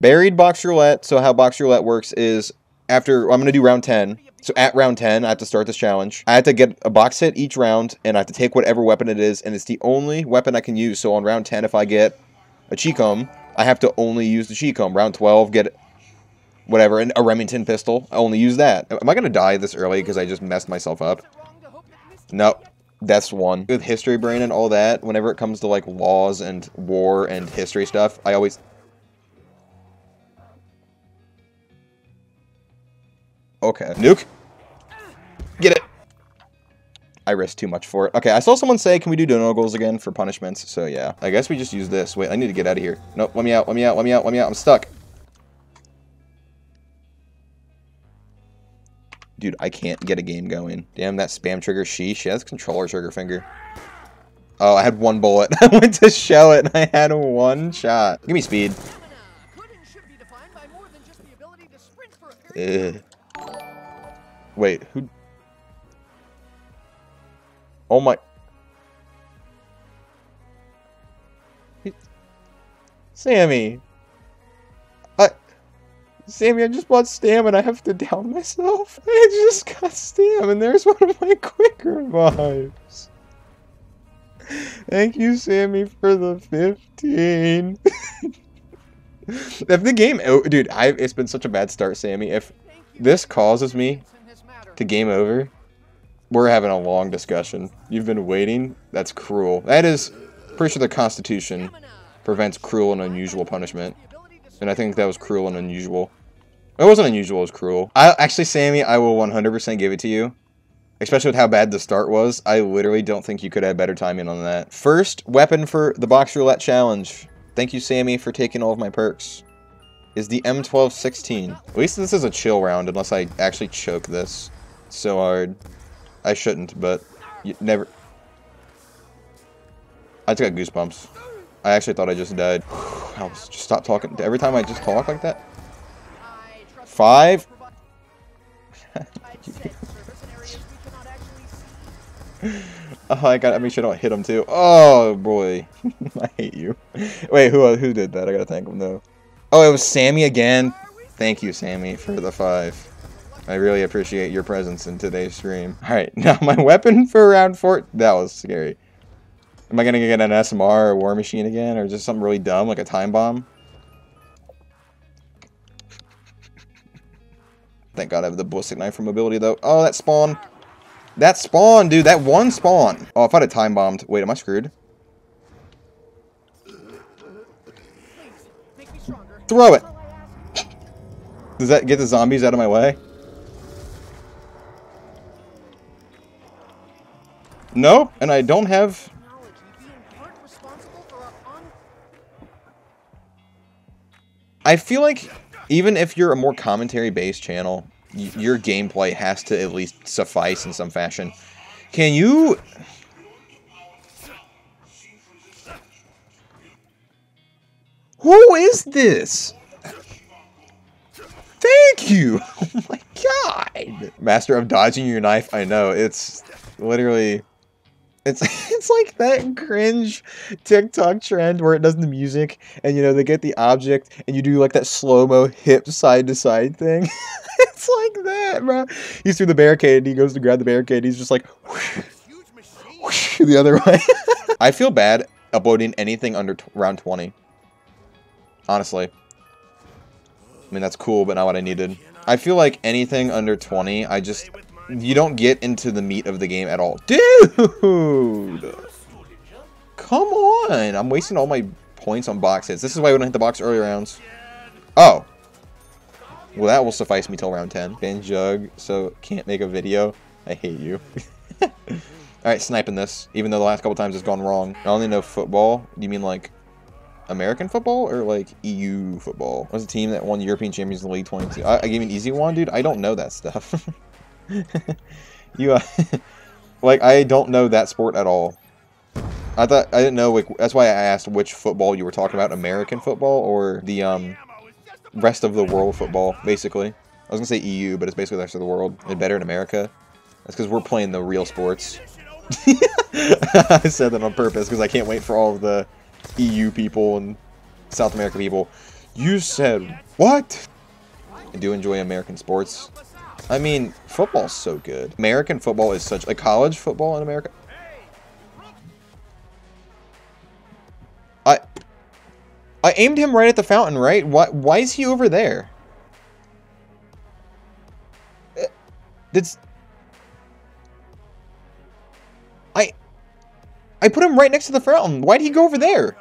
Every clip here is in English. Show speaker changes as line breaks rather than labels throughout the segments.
Buried box roulette. So how box roulette works is after I'm going to do round 10. So at round 10, I have to start this challenge. I have to get a box hit each round, and I have to take whatever weapon it is, and it's the only weapon I can use. So on round 10, if I get a Chicom, I have to only use the Chicom. Round 12, get whatever, and a Remington pistol. I only use that. Am I going to die this early because I just messed myself up? No. That's one. With history brain and all that, whenever it comes to like laws and war and history stuff, I always Okay. Nuke. Get it. I risked too much for it. Okay, I saw someone say, can we do dono goals again for punishments? So yeah, I guess we just use this. Wait, I need to get out of here. Nope, let me out, let me out, let me out, let me out. I'm stuck. Dude, I can't get a game going. Damn, that spam trigger sheesh. Yeah, that's controller trigger finger. Oh, I had one bullet. I went to show it and I had one shot. Give me speed. Ugh. Wait, who... Oh my... Sammy! I... Sammy, I just bought stam and I have to down myself. I just got stam and there's one of my quick vibes. Thank you, Sammy, for the 15. if the game... Oh, dude, I, it's been such a bad start, Sammy. If this causes me to game over, we're having a long discussion. You've been waiting? That's cruel. That is, pretty sure the Constitution prevents cruel and unusual punishment. And I think that was cruel and unusual. It wasn't unusual, it was cruel. I Actually, Sammy, I will 100% give it to you. Especially with how bad the start was. I literally don't think you could have better timing on that. First weapon for the Box Roulette Challenge. Thank you, Sammy, for taking all of my perks. Is the M1216. At least this is a chill round, unless I actually choke this so hard. I shouldn't, but you never... I just got goosebumps. I actually thought I just died. I was just stop talking. Every time I just talk like that. Five. oh, I gotta make sure I don't hit him too. Oh boy, I hate you. Wait, who who did that? I gotta thank him though. Oh, it was Sammy again. Thank you, Sammy, for the five. I really appreciate your presence in today's stream. Alright, now my weapon for round four... That was scary. Am I gonna get an SMR or War Machine again? Or just something really dumb, like a time bomb? Thank god I have the ballistic knife for mobility, though. Oh, that spawn. That spawn, dude. That one spawn. Oh, if I had a time bombed. Wait, am I screwed? Throw it. Does that get the zombies out of my way? Nope, and I don't have... I feel like even if you're a more commentary-based channel, your gameplay has to at least suffice in some fashion. Can you... Who is this? Thank you! Oh my god! Master of dodging your knife, I know, it's literally... It's it's like that cringe TikTok trend where it does the music and you know they get the object and you do like that slow mo hip side to side thing. it's like that, bro. He's through the barricade and he goes to grab the barricade. He's just like whoosh, whoosh, the other way. I feel bad uploading anything under round 20. Honestly. I mean, that's cool, but not what I needed. I feel like anything under 20, I just you don't get into the meat of the game at all. Dude! Come on! I'm wasting all my points on box hits. This is why we don't hit the box early rounds. Oh! Well, that will suffice me till round 10. Ben Jug, so can't make a video. I hate you. Alright, sniping this, even though the last couple times it's gone wrong. I only know football. Do you mean like American football or like EU football? What was the team that won European Champions League 22? I, I gave an easy one, dude. I don't know that stuff. you, uh, like, I don't know that sport at all. I thought, I didn't know, like, that's why I asked which football you were talking about, American football or the, um, rest of the world football, basically. I was gonna say EU, but it's basically the rest of the world. It's better in America. That's because we're playing the real sports. I said that on purpose because I can't wait for all of the EU people and South America people You said what? I do enjoy American sports. I mean, football's so good. American football is such like college football in America. I I aimed him right at the fountain, right? Why why is he over there? Uh, did I I put him right next to the fountain. Why'd he go over there?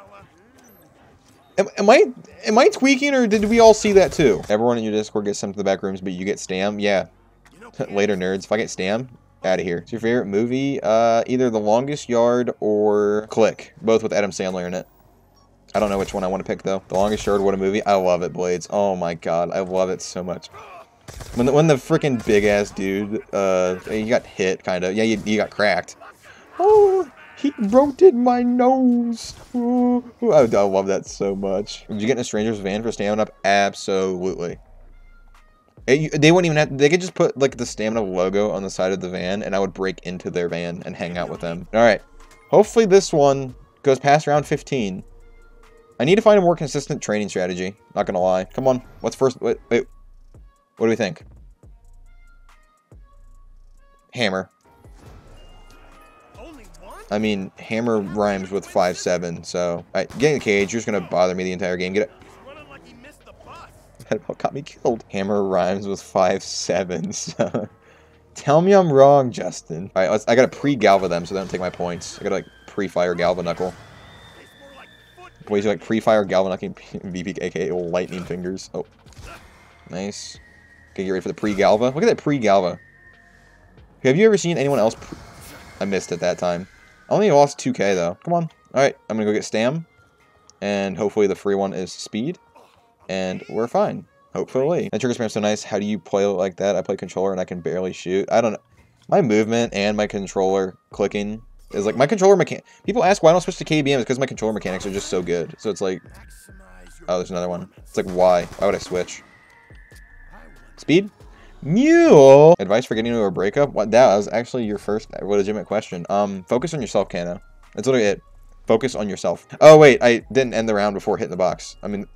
Am, am, I am I tweaking or did we all see that too? Everyone in your Discord gets sent to the back rooms, but you get Stam? Yeah. Later, nerds. If I get Stam, out of here. It's your favorite movie? Uh, either The Longest Yard or Click. Both with Adam Sandler in it. I don't know which one I want to pick though. The Longest Yard, what a movie. I love it, Blades. Oh my god, I love it so much. When the, when the freaking big ass dude, uh, he got hit, kind of. Yeah, you, you got cracked. Oh, he rotated my nose. Ooh, I, I love that so much. Did you get in a stranger's van for stamina up? Absolutely. It, they wouldn't even have, they could just put like the stamina logo on the side of the van and I would break into their van and hang out with them. All right. Hopefully this one goes past round 15. I need to find a more consistent training strategy. Not gonna lie. Come on. What's first? Wait, wait. What do we think? Hammer. I mean, hammer rhymes with 5-7, so... Alright, get in the cage. You're just gonna bother me the entire game. Get it. That about got me killed. Hammer rhymes with 5-7, so... Tell me I'm wrong, Justin. Alright, let's. I gotta pre-galva them so they don't take my points. I gotta, like, pre-fire Galva Knuckle. Ways you like pre-fire Galva Knuckle VP, aka Lightning Fingers. Oh. Nice. Okay, get ready for the pre-Galva. Look at that pre-Galva. Have you ever seen anyone else... I missed it that time. I only lost 2k, though. Come on. Alright, I'm gonna go get Stam. And hopefully the free one is Speed. And we're fine. Hopefully. And trigger spam's so nice. How do you play like that? I play controller and I can barely shoot. I don't know. My movement and my controller clicking is like... My controller mechanic. People ask why I don't switch to KBM. It's because my controller mechanics are just so good. So it's like... Oh, there's another one. It's like, why? Why would I switch? Speed? Mule! Advice for getting into a breakup? What? That was actually your first legitimate question. Um, focus on yourself, Kano. That's literally it. Focus on yourself. Oh, wait. I didn't end the round before hitting the box. I mean...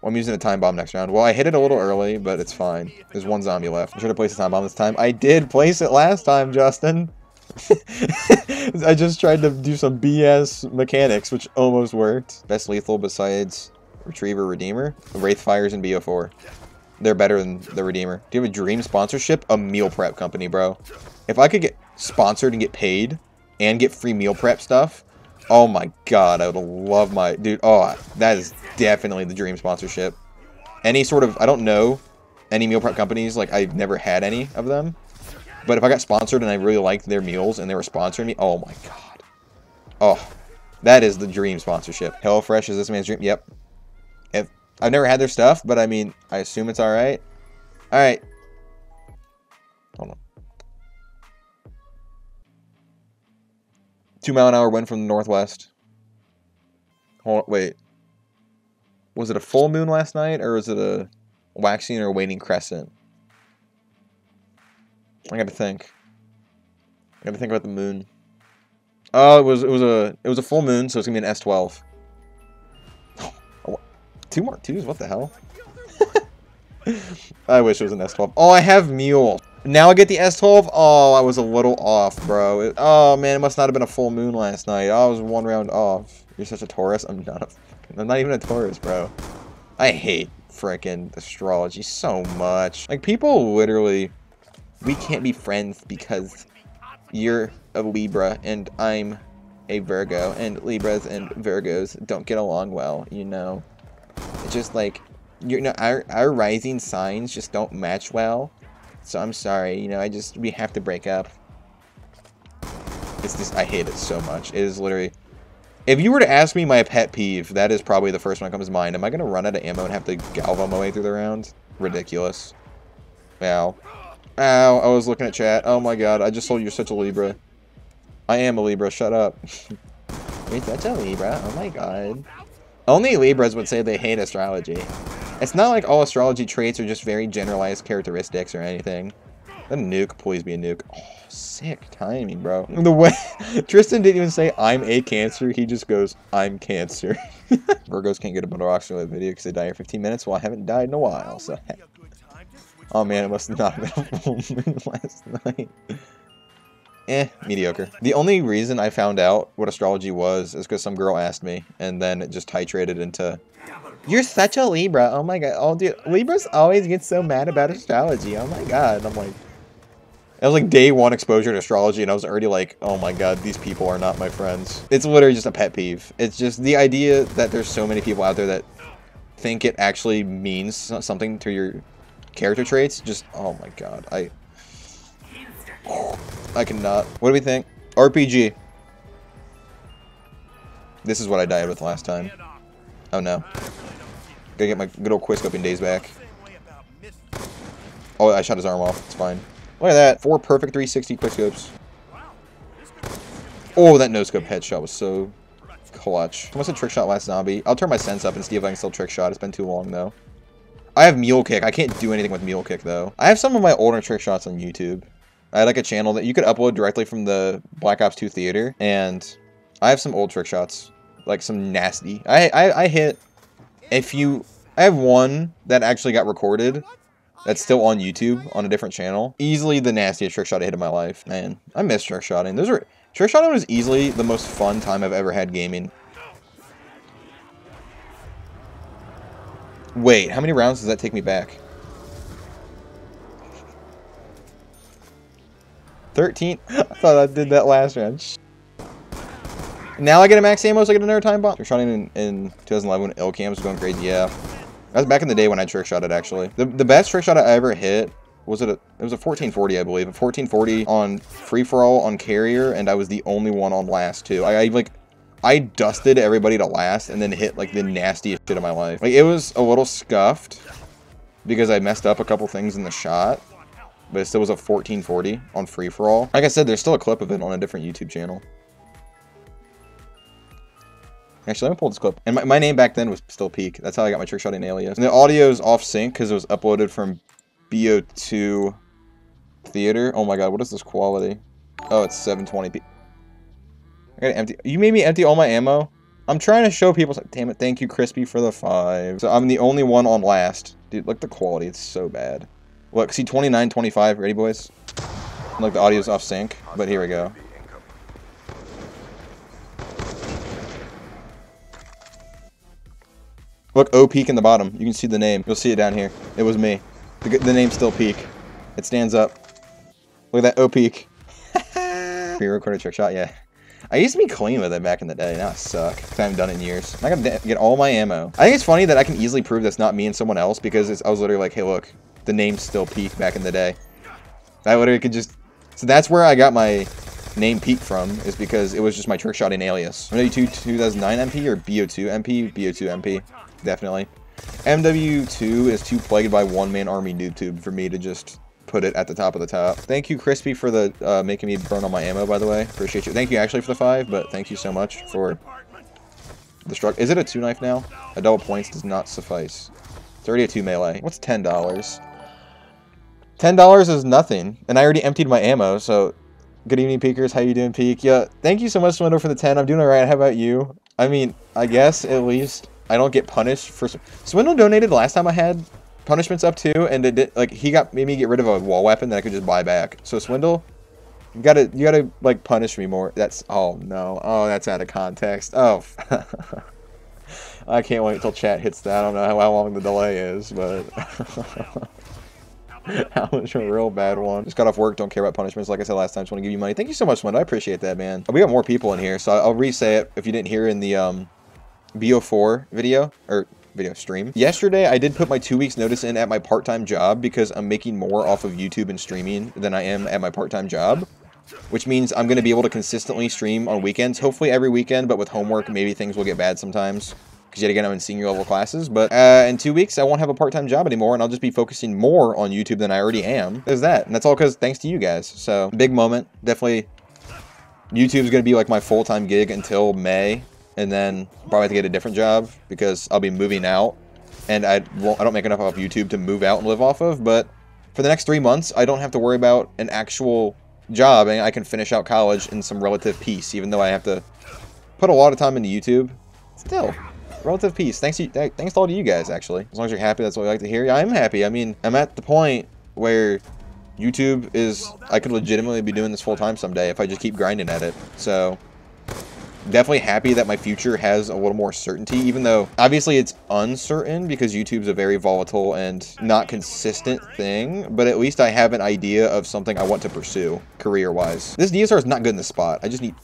Well, I'm using a time bomb next round. Well, I hit it a little early, but it's fine. There's one zombie left. I'm should have placed a time bomb this time. I did place it last time, Justin. I just tried to do some BS mechanics, which almost worked. Best lethal besides Retriever Redeemer? Wraith Fires and BO4. They're better than the Redeemer. Do you have a dream sponsorship? A meal prep company, bro. If I could get sponsored and get paid and get free meal prep stuff, oh my god, I would love my... Dude, oh, that is definitely the dream sponsorship. Any sort of... I don't know any meal prep companies. Like, I've never had any of them. But if I got sponsored and I really liked their meals and they were sponsoring me, oh my god. Oh, that is the dream sponsorship. HelloFresh is this man's dream. Yep, If, I've never had their stuff, but I mean, I assume it's alright. Alright. Hold on. Two mile an hour wind from the northwest. Hold wait. Was it a full moon last night, or was it a waxing or waning crescent? I gotta think. I gotta think about the moon. Oh, it was it was a it was a full moon, so it's gonna be an S twelve. Oh, two more twos? What the hell? I wish it was an S12. Oh, I have Mule. Now I get the S12? Oh, I was a little off, bro. It, oh, man, it must not have been a full moon last night. I was one round off. You're such a Taurus? I'm not a... I'm not even a Taurus, bro. I hate freaking astrology so much. Like, people literally... We can't be friends because you're a Libra and I'm a Virgo. And Libras and Virgos don't get along well, you know? It's just like, you know, our, our rising signs just don't match well. So I'm sorry, you know, I just, we have to break up. It's just, I hate it so much. It is literally, if you were to ask me my pet peeve, that is probably the first one that comes to mind. Am I going to run out of ammo and have to galva my way through the round? Ridiculous. Ow. Ow, I was looking at chat. Oh my god, I just told you you're such a Libra. I am a Libra, shut up. Wait, that's a Libra? Oh my god. Only Libras would say they hate astrology. It's not like all astrology traits are just very generalized characteristics or anything. A nuke, please be a nuke. Oh, sick timing, bro. The way Tristan didn't even say I'm a cancer, he just goes, I'm cancer. Virgos can't get a better oxygen video because they die in 15 minutes. Well, I haven't died in a while, so. Oh man, it must not have been a full moon last night. Eh, mediocre. The only reason I found out what astrology was is because some girl asked me, and then it just titrated into, You're such a Libra. Oh my god. Oh, dude, Libras always get so mad about astrology. Oh my god. I'm like, it was like day one exposure to astrology, and I was already like, oh my god, these people are not my friends. It's literally just a pet peeve. It's just the idea that there's so many people out there that think it actually means something to your character traits. Just, oh my god, I... I cannot. What do we think? RPG. This is what I died with last time. Oh no. Gotta get my good old quickscoping days back. Oh, I shot his arm off. It's fine. Look at that. Four perfect 360 quickscopes. Oh, that no-scope headshot was so clutch. Must have trick shot last zombie. I'll turn my sense up and see if I can still trick shot. It's been too long, though. I have mule kick. I can't do anything with mule kick, though. I have some of my older trick shots on YouTube. I had like a channel that you could upload directly from the Black Ops 2 theater, and I have some old trick shots. Like some nasty. I, I, I hit a you... I have one that actually got recorded that's still on YouTube on a different channel. Easily the nastiest trick shot I hit in my life. Man, I miss trick shotting. Those are trick shotting was easily the most fun time I've ever had gaming. Wait, how many rounds does that take me back? 13? I thought I did that last round. Now I get a max ammo, so I get another time bomb. Trick in, in 2011 when Ilcam was going crazy, yeah. That was back in the day when I trick shot it, actually. The, the best trick shot I ever hit was it a, it was a 1440, I believe. A 1440 on free-for-all on carrier, and I was the only one on last, too. I, I, like, I dusted everybody to last and then hit, like, the nastiest shit of my life. Like, it was a little scuffed because I messed up a couple things in the shot, but it still was a 1440 on free-for-all. Like I said, there's still a clip of it on a different YouTube channel. Actually, let me pull this clip. And my, my name back then was still Peak. That's how I got my trick shotting alias. And the audio is off sync because it was uploaded from BO2 Theater. Oh my god, what is this quality? Oh, it's 720p. I gotta empty. You made me empty all my ammo? I'm trying to show people. Damn it, thank you, Crispy, for the five. So I'm the only one on last. Dude, look the quality. It's so bad. Look, see 29, 25. Ready, boys? Look, the audio's off sync. But here we go. Look, O Peak in the bottom. You can see the name. You'll see it down here. It was me. The, the name's still Peak. It stands up. Look at that O Peak. Pre-recorded trick shot, yeah. I used to be clean with it back in the day. Now I suck. I haven't done it in years. I gotta get all my ammo. I think it's funny that I can easily prove that's not me and someone else because I was literally like, hey, look, the name's still Peak back in the day. I literally could just... So that's where I got my name Peak from, is because it was just my trick shotting alias. MW2 2009 MP or BO2 MP? BO2 MP definitely. MW2 is too plagued by one-man army noob tube for me to just put it at the top of the top. Thank you, Crispy, for the uh, making me burn all my ammo, by the way. Appreciate you. Thank you, actually, for the five, but thank you so much for the struck. Is it a two knife now? A double points does not suffice. It's already a two melee. What's $10? $10 is nothing, and I already emptied my ammo, so good evening, Peakers. How you doing, Peak? Yeah, thank you so much, Swindle, for the 10. I'm doing alright. How about you? I mean, I guess, at least. I don't get punished for... Swindle donated the last time I had punishments up too, and it did, like he got made me get rid of a wall weapon that I could just buy back. So Swindle, you gotta you gotta like punish me more. That's oh no, oh that's out of context. Oh, I can't wait until chat hits that. I don't know how long the delay is, but that was a real bad one. Just got off work, don't care about punishments. Like I said last time, just want to give you money. Thank you so much, Swindle. I appreciate that, man. We got more people in here, so I'll re-say it if you didn't hear in the um BO4 video, or video stream. Yesterday, I did put my two weeks notice in at my part-time job because I'm making more off of YouTube and streaming than I am at my part-time job. Which means I'm going to be able to consistently stream on weekends, hopefully every weekend, but with homework, maybe things will get bad sometimes. Because yet again, I'm in senior level classes. But uh, in two weeks, I won't have a part-time job anymore, and I'll just be focusing more on YouTube than I already am. There's that. And that's all because thanks to you guys. So, big moment. Definitely, YouTube's to be like my full-time gig until May and then probably have to get a different job because I'll be moving out, and I won't, I don't make enough off YouTube to move out and live off of. But for the next three months, I don't have to worry about an actual job, and I can finish out college in some relative peace, even though I have to put a lot of time into YouTube. Still, relative peace. Thanks, you, thanks to all of you guys, actually. As long as you're happy, that's what we like to hear. Yeah, I'm happy. I mean, I'm at the point where YouTube is, I could legitimately be doing this full time someday if I just keep grinding at it. So, definitely happy that my future has a little more certainty, even though obviously it's uncertain because YouTube's a very volatile and not consistent thing, but at least I have an idea of something I want to pursue career-wise. This DSR is not good in the spot. I just need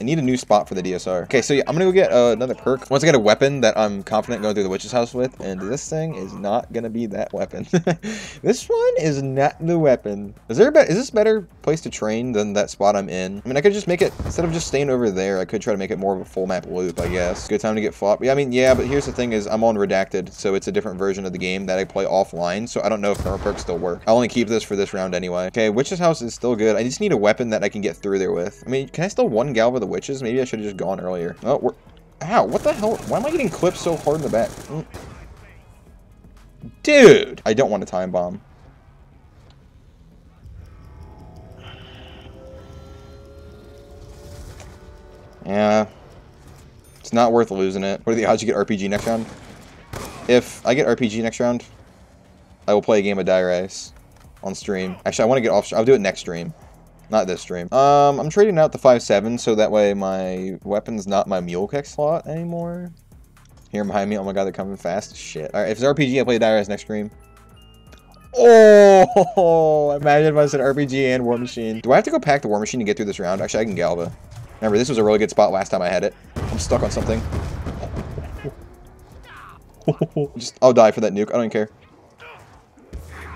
I need a new spot for the DSR. Okay, so yeah, I'm gonna go get uh, another perk. Once I get a weapon that I'm confident going through the witch's house with, and this thing is not gonna be that weapon. this one is not the weapon. Is there a is this better place to train than that spot I'm in? I mean, I could just make it, instead of just staying over there, I could try to make it more of a full map loop, I guess. Good time to get flop. Yeah, I mean, yeah, but here's the thing is I'm on Redacted, so it's a different version of the game that I play offline, so I don't know if thermal perks still work. I'll only keep this for this round anyway. Okay, witch's house is still good. I just need a weapon that I can get through there with. I mean, can I still one Galva the witches? Maybe I should have just gone earlier. Oh, we're... Ow, what the hell? Why am I getting clipped so hard in the back? Mm. Dude! I don't want a time bomb. Yeah. It's not worth losing it. What are the odds you get RPG next round? If I get RPG next round, I will play a game of Dire Ice on stream. Actually, I want to get off... I'll do it next stream. Not this stream. Um, I'm trading out the 5.7 so that way my weapon's not my mule kick slot anymore. Here behind me. Oh my god, they're coming fast. Shit. Alright, if it's RPG, I'll play Dire Ice next stream. Oh, imagine if I said RPG and War Machine. Do I have to go pack the War Machine to get through this round? Actually, I can Galva. Remember, this was a really good spot last time I had it. I'm stuck on something. Just, I'll die for that nuke. I don't care.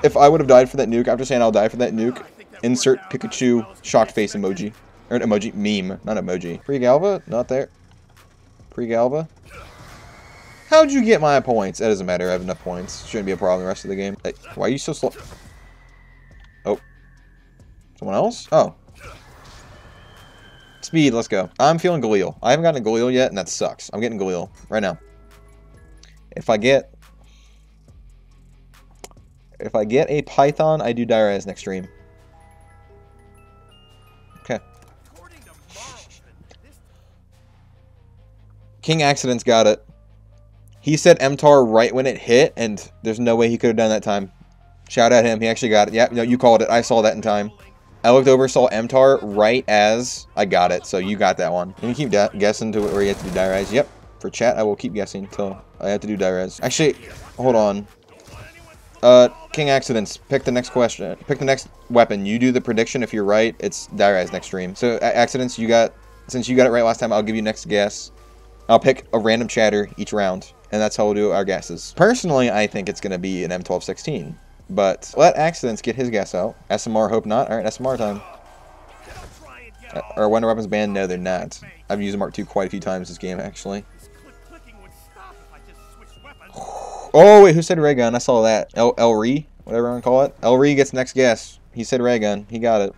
If I would have died for that nuke, after saying I'll die for that nuke, insert Pikachu shocked face emoji. Or an emoji, meme, not emoji. Pre-Galva? Not there. Pre-Galva? How'd you get my points? That doesn't matter, I have enough points. Shouldn't be a problem the rest of the game. Hey, why are you so slow? Oh. Someone else? Oh. Speed, let's go. I'm feeling Galil. I haven't gotten a Galil yet, and that sucks. I'm getting Galil right now. If I get... If I get a Python, I do Eyes next stream. Okay. King Accidents got it. He said MTAR right when it hit, and there's no way he could have done that time. Shout out him. He actually got it. Yeah, no, you called it. I saw that in time. I looked over, saw MTAR right as I got it, so you got that one. And you keep guessing to where you have to do Eyes. Yep. For chat, I will keep guessing until I have to do Eyes. Actually, hold on. Uh, King Accidents, pick the next question. Pick the next weapon. You do the prediction. If you're right, it's Eyes next stream. So, Accidents, you got... Since you got it right last time, I'll give you next guess. I'll pick a random chatter each round, and that's how we'll do our guesses. Personally, I think it's going to be an M1216, but let Accidents get his guess out. SMR, hope not. All right, SMR time. Are Wonder Weapons banned? No, they're not. I've used Mark II quite a few times this game, actually. Oh, wait, who said ray gun? I saw that. El, Ree, whatever I want to call it. El Ree gets next guess. He said ray gun. He got it.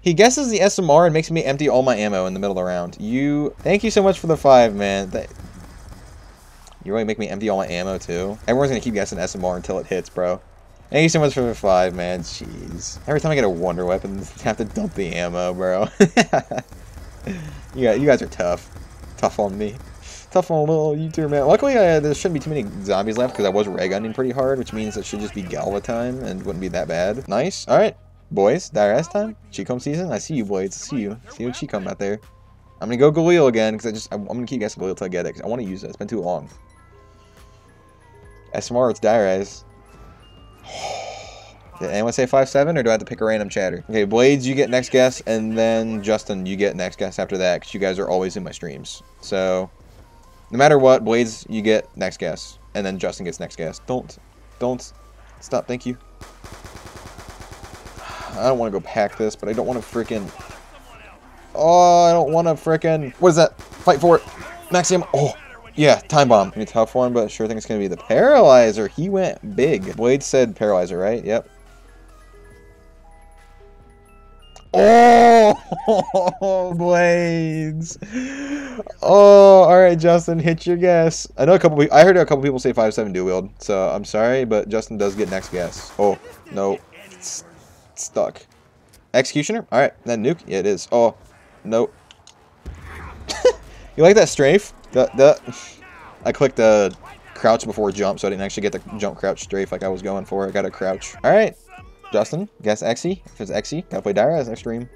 He guesses the SMR and makes me empty all my ammo in the middle of the round. You, thank you so much for the five, man. You really make me empty all my ammo, too. Everyone's to keep guessing SMR until it hits, bro. Thank you so much for the five, man. Jeez. Every time I get a wonder weapon, I have to dump the ammo, bro. you, guys, you guys are tough. Tough on me. Tough on a little YouTuber, man. Luckily, uh, there shouldn't be too many zombies left because I was ray gunning pretty hard, which means it should just be Galva time and wouldn't be that bad. Nice. All right. Boys, Dire time? Chicom season? I see you, boys. See you. See what Chicom out there. I'm gonna go Galil again, because I just, I'm, gonna keep guessing Galil till I get it, because I want to use it. It's been too long. SMR, Dire Eyes. Did anyone say 5-7, or do I have to pick a random chatter? Okay, Blades, you get next guess, and then Justin, you get next guess after that, because you guys are always in my streams. So, no matter what, Blades, you get next guess, and then Justin gets next guess. Don't, don't, stop, thank you. I don't want to go pack this, but I don't want to freaking... Oh, I don't want to freaking... What is that? Fight for it. Maximum. Oh, yeah, time bomb. a tough one, but sure think it's going to be the Paralyzer. He went big. Blade said Paralyzer, right? Yep. Oh, blades. Oh, all right, Justin, hit your guess. I know a couple. I heard a couple people say five seven dual wield, so I'm sorry, but Justin does get next guess. Oh, no, it's stuck. Executioner. All right, then nuke. Yeah, it is. Oh, no. you like that strafe? The the. I clicked the crouch before jump, so I didn't actually get the jump crouch strafe like I was going for. I got a crouch. All right. Justin, guess Exy. If it's Exy, gotta play Dire as next stream.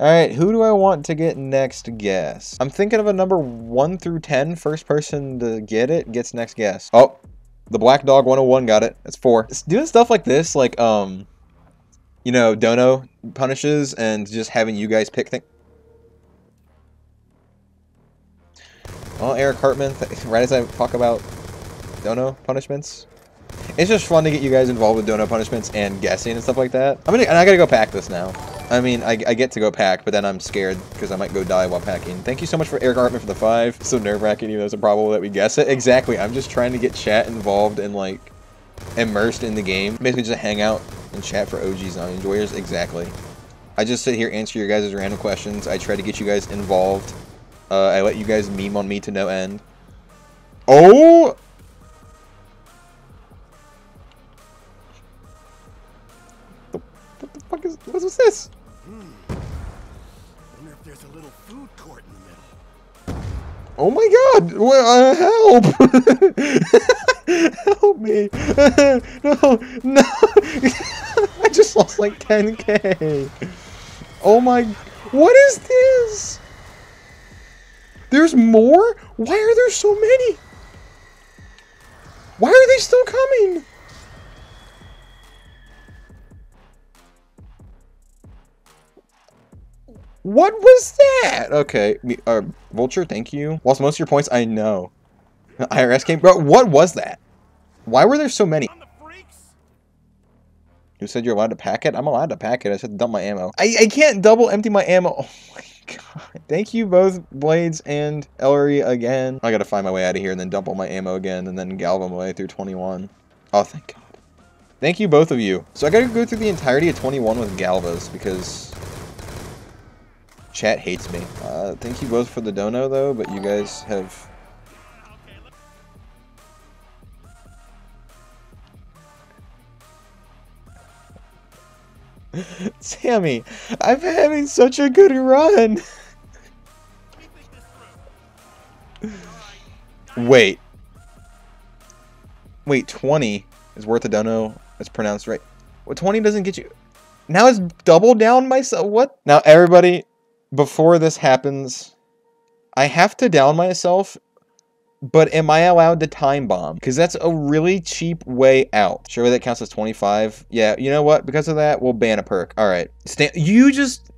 Alright, who do I want to get next guess? I'm thinking of a number 1 through 10. First person to get it gets next guess. Oh, the Black Dog 101 got it. That's 4. It's doing stuff like this, like, um, you know, Dono punishes and just having you guys pick things. Well, Eric Hartman, right as I talk about dono punishments. It's just fun to get you guys involved with dono punishments and guessing and stuff like that. I'm gonna, and I gotta go pack this now. I mean, I, I get to go pack, but then I'm scared because I might go die while packing. Thank you so much for Eric Hartman for the five. so nerve-wracking, even though it's improbable that we guess it. Exactly, I'm just trying to get chat involved and, like, immersed in the game. Basically just hang out and chat for OGs and enjoyers. Exactly. I just sit here, answer your guys' random questions. I try to get you guys involved. Uh, I let you guys meme on me to no end. Oh! What the fuck is what was this? Oh my god! Well, uh, help! help me! no, no! I just lost like 10k. Oh my! What is this? There's more? Why are there so many? Why are they still coming? What was that? Okay, uh, Vulture, thank you. Lost most of your points, I know. IRS came, bro. What was that? Why were there so many? You said you're allowed to pack it? I'm allowed to pack it. I said dump my ammo. I, I can't double empty my ammo. Oh my god. Thank you both Blades and Ellery again. I gotta find my way out of here and then dump all my ammo again and then galva my way through 21. Oh, thank god. Thank you both of you. So I gotta go through the entirety of 21 with Galvas because Chat hates me. Uh, thank you both for the dono, though, but you guys have... Sammy, I'm having such a good run! Wait. Wait, 20 is worth a dono. It's pronounced right. What 20 doesn't get you... Now it's double down myself. What? Now, everybody, before this happens, I have to down myself, but am I allowed to time bomb? Because that's a really cheap way out. Sure, that counts as 25. Yeah, you know what? Because of that, we'll ban a perk. All right. Stand you just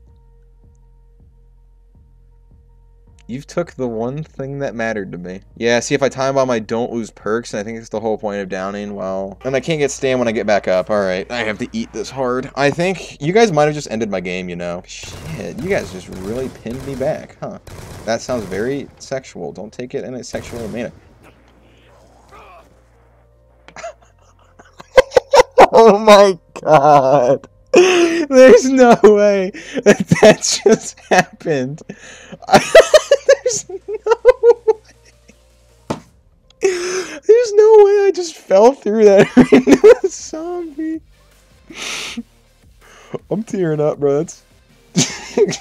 You've took the one thing that mattered to me. Yeah, see, if I time bomb, I don't lose perks, and I think it's the whole point of downing. Well, and I can't get stand when I get back up. All right, I have to eat this hard. I think you guys might have just ended my game, you know. Shit, you guys just really pinned me back, huh? That sounds very sexual. Don't take it in a sexual manner. oh my god. There's no way that that just happened. There's no way. There's no way I just fell through that a zombie. I'm tearing up, bro. That's